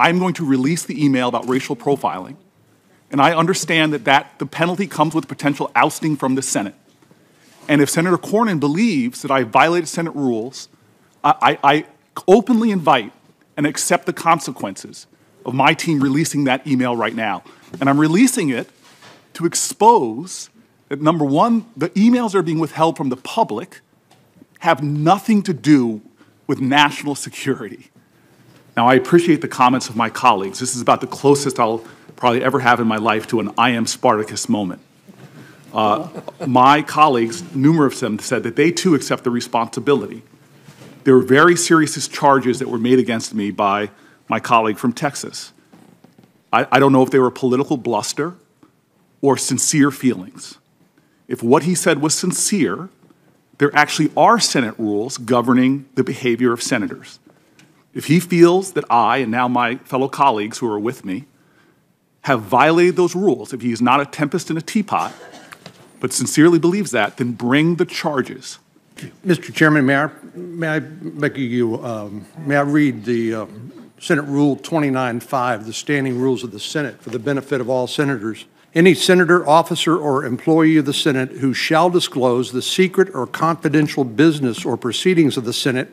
I'm going to release the email about racial profiling, and I understand that, that the penalty comes with potential ousting from the Senate. And if Senator Cornyn believes that I violated Senate rules, I, I, I openly invite and accept the consequences of my team releasing that email right now. And I'm releasing it to expose that number one, the emails that are being withheld from the public have nothing to do with national security. Now, I appreciate the comments of my colleagues. This is about the closest I'll probably ever have in my life to an I am Spartacus moment. Uh, my colleagues, numerous of them, said that they too accept the responsibility. There were very serious charges that were made against me by my colleague from Texas. I, I don't know if they were political bluster or sincere feelings. If what he said was sincere, there actually are Senate rules governing the behavior of senators. If he feels that I, and now my fellow colleagues who are with me, have violated those rules, if he is not a tempest in a teapot, but sincerely believes that, then bring the charges. Mr. Chairman, may I, may I make you, um, may I read the uh, Senate Rule 29.5, the standing rules of the Senate for the benefit of all senators? Any senator, officer, or employee of the Senate who shall disclose the secret or confidential business or proceedings of the Senate,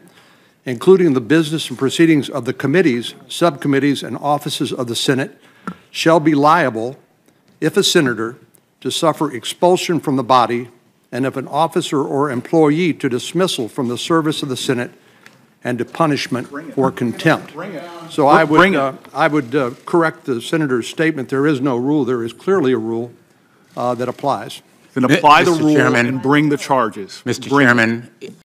including the business and proceedings of the committees, subcommittees, and offices of the Senate, shall be liable, if a senator, to suffer expulsion from the body, and if an officer or employee to dismissal from the service of the Senate and to punishment or contempt. So I would, uh, I would uh, correct the senator's statement. There is no rule. There is clearly a rule uh, that applies. Then apply the Mr. rule Chairman. and bring the charges. Mr. Bring. Chairman,